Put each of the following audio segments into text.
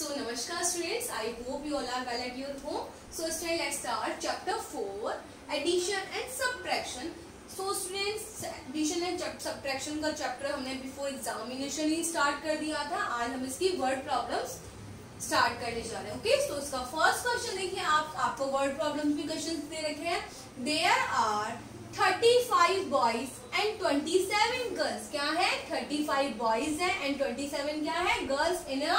So namaskar students, I hope you all are well at your home. So students, let's start chapter 4, addition and subtraction. So students, addition and subtraction का chapter हमने before examination ही start कर दिया था आज हम इसकी word problems start करने जा रहे हैं ओके तो इसका फ़र्स्ट क्वेश्चन देखिए आप आपको वर्ड प्रॉब्लम भी क्वेश्चन दे रखे हैं there are 35 boys and 27 girls क्या है 35 बॉयज़ है एंड 27 क्या है girls in a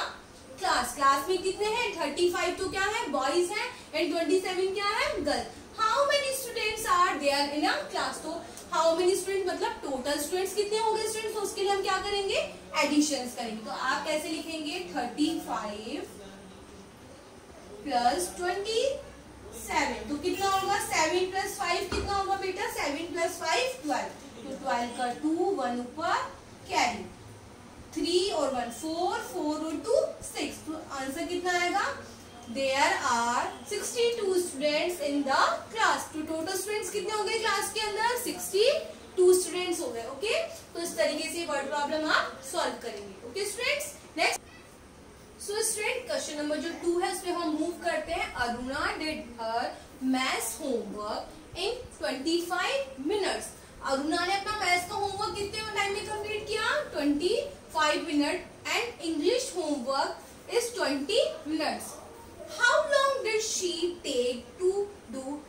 class class में कितने हैं? 35 तो क्या है? बॉयज़ हैं। एंड 27 क्या है? Girls how many students are there in a class तो हाउ मेनी स्टूडेंट मतलब टोटल स्टूडेंट्स कितने होंगे स्टूडेंट्स तो उसके लिए हम क्या करेंगे? एडिशन करेंगे। तो आप कैसे लिखेंगे? 35 प्लस ट्वेंटी सेवन तो कितना होगा? सेवन प्लस फाइव कितना होगा बेटा? सेवन प्लस फाइव ट्वेल्व तो ट्वेल्व का टू वन ऊपर कैरी थ्री और वन फोर फोर और टू सिक्स तो आंसर कितना आएगा there are sixty two students in the class तो टोटल स्टूडेंट्स कितने हो गए क्लास के अंदर? सिक्सटी टू स्टूडेंट्स हो गए ओके तो इस तरीके से वर्ड प्रॉब्लम आप सॉल्व करेंगे okay students next so student question number जो टू है उस पर हम मूव करते हैं. Aruna did her maths homework in 25 minutes Aruna ने अपना मैथ्स का होमवर्क कितने टाइम में कंप्लीट किया? 25 minute and English homework is 20 minutes how long did she take to do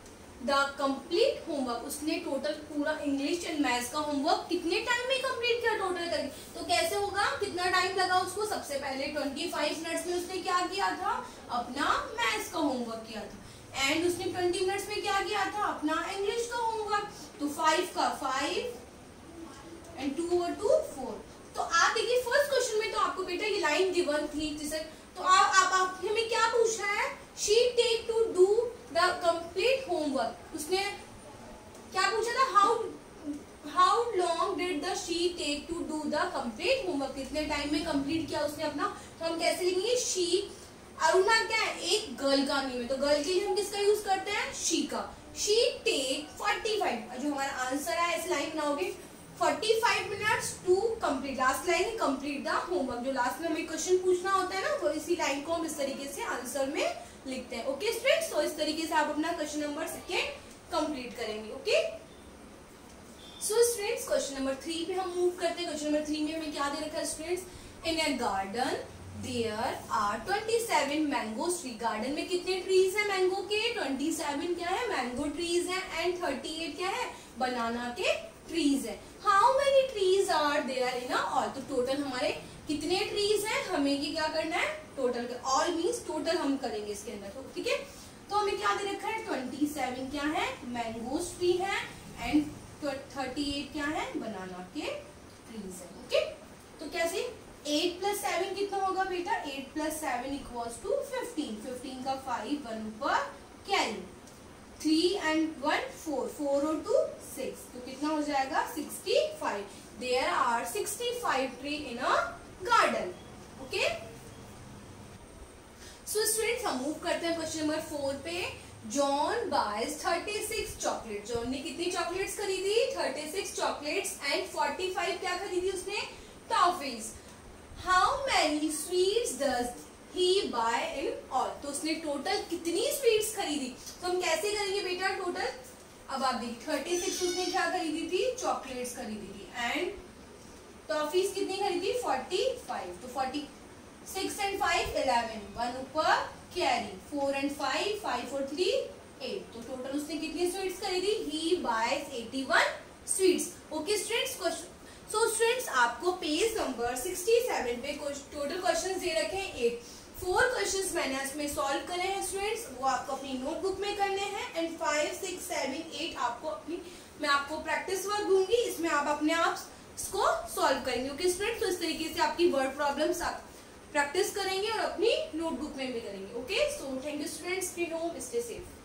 complete homework, उसने टोटल पूरा इंग्लिश एंड मैथ्स का homework कितने टाइम में कंप्लीट किया टोटल करके? तो कैसे होगा? कितना टाइम लगा उसको? सबसे पहले 25 मिनट्स में उसने क्या किया था? अपना मैथ्स का होमवर्क किया था। एंड उसने 20 मिनट्स में क्या किया था? अपना इंग्लिश का होमवर्क तो फाइव का फाइव एंड टू और टू फोर तो आप देखिए फ़र्स्ट क्वेश्चन में तो आपको बेटा ये लाइन गिवन थी, जिसे तो आप आप, आप हमें क्या पूछना है she take to do the complete homework उसने क्या पूछा था how how long did the she take to do the complete homework कितने टाइम में कंप्लीट किया उसने अपना। तो हम कैसे लिखेंगे शी अरुणा क्या है? एक गर्ल का नेम है। तो गर्ल के लिए हम किसका यूज़ करते हैं? शी का। शी टेक फोर्टी फाइव जो हमारा आंसर है इस लाइन बनाओगे 45 minutes to complete last line है कंप्लीट द होमवर्क जो लास्ट में हमें क्वेश्चन पूछना होता है ना तो इसी लाइन को हम इस तरीके से आंसर में लिखते हैं। ओके स्टूडेंट्स तो इस तरीके से आप अपना क्वेश्चन नंबर सेकेंड कंप्लीट करेंगे। Okay so students question number three पे हम मूव करते हैं. क्वेश्चन नंबर थ्री में हमें क्या दे रखा है students in a garden there are 27 mango tree garden में कितने ट्रीज है मैंगो के? 27 क्या है? मैंगो ट्रीज है एंड 38 क्या है? बनाना के ट्रीज है. How many trees are there in all तो टोटल हमारे कितने ट्रीज हैं? हमें ये क्या करना है? टोटल ऑल मीन्स टोटल हम करेंगे इसके अंदर. तो ठीक है? तो हमें क्या दे रखा है? ट्वेंटी सेवन क्या है? मैंगोस ट्री है एंड थर्टी एट क्या है? बनाना के ट्रीज है ओके तो कैसे? एट प्लस सेवन कितना होगा बेटा? Eight plus seven equals to fifteen fifteen का फाइव वन ऊपर carry three and one four four और टू सिक्स तो कितना हो जाएगा? Sixty five there are sixty five tree in a garden okay so students हम मूव करते हैं क्वेश्चन नंबर फोर पे. जॉन बाइज 36 चॉकलेट जॉन ने कितनी चॉकलेट्स खरीदी? 36 चॉकलेट्स एंड 45 क्या खरीदी उसने? Toffees how many sweets does he buy in all तो उसने टोटल कितनी स्वीट्स खरीदी? तो हम कैसे करेंगे बेटा टोटल अब आप देखिए थर्टी सिक्स उसने क्या खरीदी थी? चॉकलेट्स खरीदी थी. एंड टॉफीज कितनी खरीदी? फोर्टी फाइव तो forty six and five, eleven. One ऊपर carry four and five five और थ्री, एट। तो टोटल उसने कितनी स्वीट्स खरीदी? He buys eighty one sweets okay students so students आपको पेज नंबर सिक्सटी सेवन पे टोटल क्वेश्चन दे रखे हैं। एट फोर क्वेश्चंस मैंने इसमें सॉल्व करे हैं स्टूडेंट्स वो आपको अपनी नोटबुक में करने हैं। And five six seven eight आपको अपनी मैं आपको प्रैक्टिस वर्क दूँगी। इसमें आप अपने आप इसको सॉल्व करेंगे। ओके स्टूडेंट्स तो इस तरीके से आपकी वर्ड प्रॉब्लम्स आप प्रैक्टिस करेंगे और अपनी नोटबुक में भी करेंगे okay so thank you students stay home stay safe